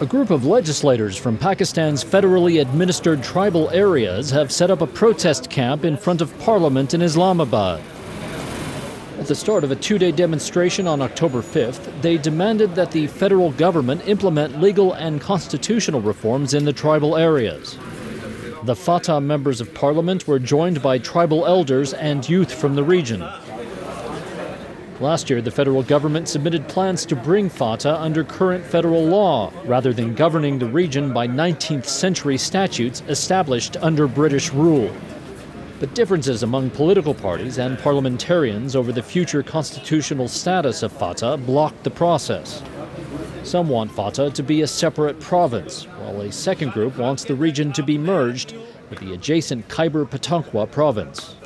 A group of legislators from Pakistan's federally administered tribal areas have set up a protest camp in front of Parliament in Islamabad. At the start of a two day demonstration on October 5th, they demanded that the federal government implement legal and constitutional reforms in the tribal areas. The FATA members of parliament were joined by tribal elders and youth from the region. Last year, the federal government submitted plans to bring FATA under current federal law, rather than governing the region by 19th century statutes established under British rule. But differences among political parties and parliamentarians over the future constitutional status of FATA blocked the process. Some want FATA to be a separate province, while a second group wants the region to be merged with the adjacent Khyber Pakhtunkhwa province.